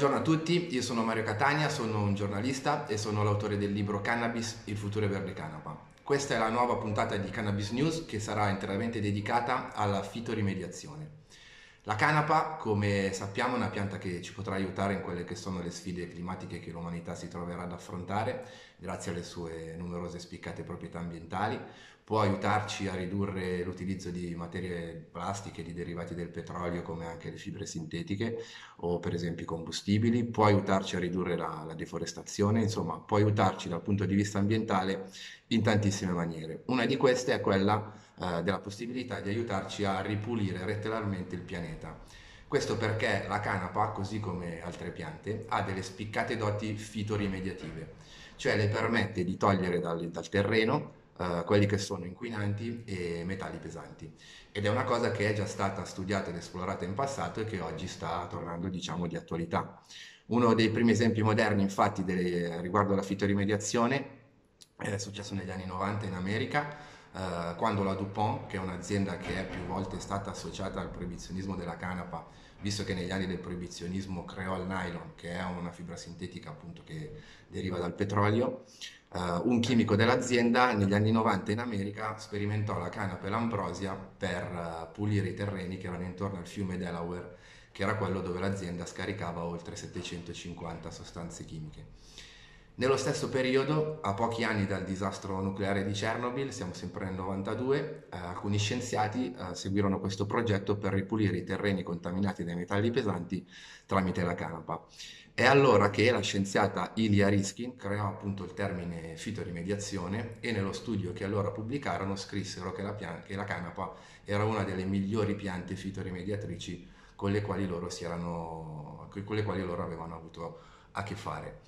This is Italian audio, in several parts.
Buongiorno a tutti, io sono Mario Catania, sono un giornalista e sono l'autore del libro Cannabis, il futuro verde canapa. Questa è la nuova puntata di Cannabis News che sarà interamente dedicata alla fitorimediazione. La canapa, come sappiamo, è una pianta che ci potrà aiutare in quelle che sono le sfide climatiche che l'umanità si troverà ad affrontare, grazie alle sue numerose spiccate proprietà ambientali. Può aiutarci a ridurre l'utilizzo di materie plastiche, di derivati del petrolio, come anche le fibre sintetiche o per esempio i combustibili. Può aiutarci a ridurre la, la deforestazione, insomma, può aiutarci dal punto di vista ambientale in tantissime maniere. Una di queste è quella eh, della possibilità di aiutarci a ripulire rettilarmente il pianeta. Questo perché la canapa, così come altre piante, ha delle spiccate doti fitorimediative, cioè le permette di togliere dal, dal terreno Uh, quelli che sono inquinanti e metalli pesanti. Ed è una cosa che è già stata studiata ed esplorata in passato e che oggi sta tornando, diciamo, di attualità. Uno dei primi esempi moderni, infatti, delle, riguardo alla fitoremediazione è successo negli anni 90 in America, eh, quando la DuPont, che è un'azienda che è più volte stata associata al proibizionismo della canapa, visto che negli anni del proibizionismo creò il nylon, che è una fibra sintetica appunto che deriva dal petrolio, eh, un chimico dell'azienda negli anni 90 in America sperimentò la canapa e l'ambrosia per uh, pulire i terreni che erano intorno al fiume Delaware, che era quello dove l'azienda scaricava oltre 750 sostanze chimiche. Nello stesso periodo, a pochi anni dal disastro nucleare di Chernobyl, siamo sempre nel 92, eh, alcuni scienziati eh, seguirono questo progetto per ripulire i terreni contaminati dai metalli pesanti tramite la canapa. È allora che la scienziata Ilya Riskin creò appunto il termine fitorimediazione e nello studio che allora pubblicarono scrissero che la, che la canapa era una delle migliori piante fitorimediatrici con le quali loro, erano, con le quali loro avevano avuto a che fare.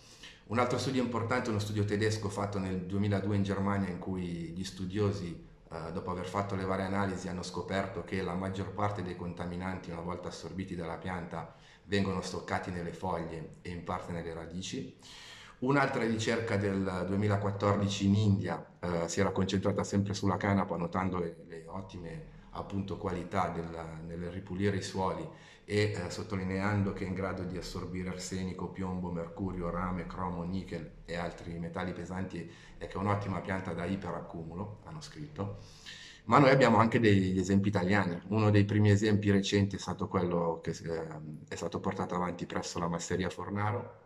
Un altro studio importante è uno studio tedesco fatto nel 2002 in Germania in cui gli studiosi, eh, dopo aver fatto le varie analisi, hanno scoperto che la maggior parte dei contaminanti, una volta assorbiti dalla pianta, vengono stoccati nelle foglie e in parte nelle radici. Un'altra ricerca del 2014 in India eh, si era concentrata sempre sulla canapa, notando le, le ottime appunto, qualità del, nel ripulire i suoli e eh, sottolineando che è in grado di assorbire arsenico, piombo, mercurio, rame, cromo, nickel e altri metalli pesanti e che è un'ottima pianta da iperaccumulo, hanno scritto. Ma noi abbiamo anche degli esempi italiani. Uno dei primi esempi recenti è stato quello che eh, è stato portato avanti presso la masseria Fornaro.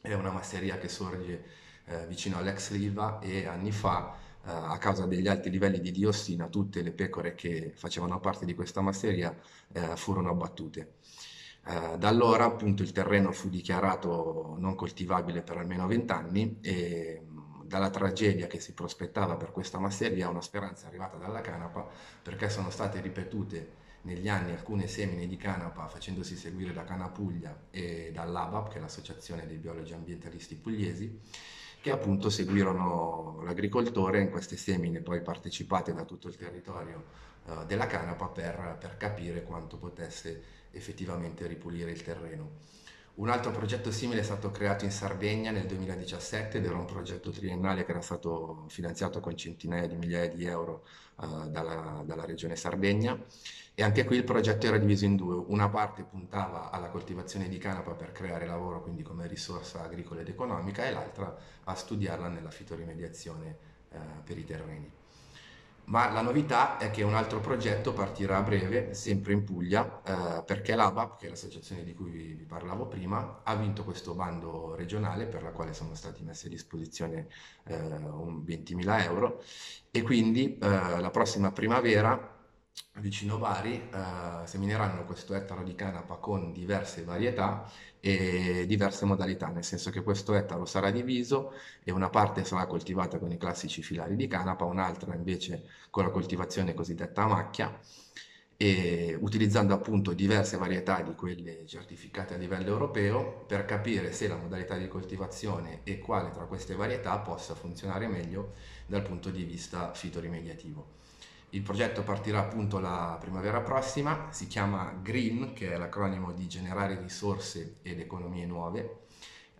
È una masseria che sorge eh, vicino all'ex Liva e anni fa a causa degli alti livelli di diossina tutte le pecore che facevano parte di questa masseria eh, furono abbattute. Eh, da allora appunto il terreno fu dichiarato non coltivabile per almeno 20 anni e dalla tragedia che si prospettava per questa masseria una speranza arrivata dalla canapa perché sono state ripetute negli anni alcune semine di canapa facendosi seguire da Canapuglia e dall'ABAP, che è l'associazione dei biologi ambientalisti pugliesi, che appunto seguirono l'agricoltore in queste semine poi partecipate da tutto il territorio uh, della canapa per, per capire quanto potesse effettivamente ripulire il terreno. Un altro progetto simile è stato creato in Sardegna nel 2017 ed era un progetto triennale che era stato finanziato con centinaia di migliaia di euro uh, dalla, dalla, regione Sardegna e anche qui il progetto era diviso in due. Una parte puntava alla coltivazione di canapa per creare lavoro, quindi come risorsa agricola ed economica, e l'altra a studiarla nella fitorimediazione uh, per i terreni. Ma la novità è che un altro progetto partirà a breve, sempre in Puglia, eh, perché l'ABAP, che è l'associazione di cui vi, parlavo prima, ha vinto questo bando regionale per la quale sono stati messi a disposizione eh, 20.000 euro. E quindi eh, la prossima primavera vicino Bari eh, semineranno questo ettaro di canapa con diverse varietà e diverse modalità, nel senso che questo ettaro sarà diviso e una parte sarà coltivata con i classici filari di canapa, un'altra invece con la coltivazione cosiddetta a macchia e utilizzando appunto diverse varietà di quelle certificate a livello europeo per capire se la modalità di coltivazione e quale tra queste varietà possa funzionare meglio dal punto di vista fitorimediativo. Il progetto partirà appunto la primavera prossima, si chiama GREEN, che è l'acronimo di Generare Risorse ed Economie Nuove.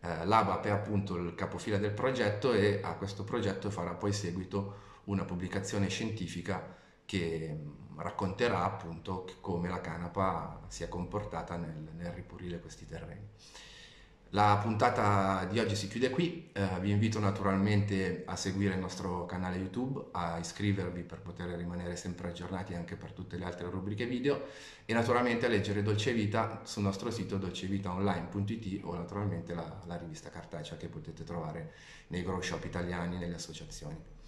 Eh, L'ABAP è appunto il capofila del progetto e a questo progetto farà poi seguito una pubblicazione scientifica che mm, racconterà appunto come la canapa si è comportata nel, nel ripulire questi terreni. La puntata di oggi si chiude qui, eh, vi invito naturalmente a seguire il nostro canale YouTube, a iscrivervi per poter rimanere sempre aggiornati anche per tutte le altre rubriche video e naturalmente a leggere Dolce Vita sul nostro sito dolcevitaonline.it o naturalmente la, la rivista cartacea che potete trovare nei grow shop italiani, nelle associazioni.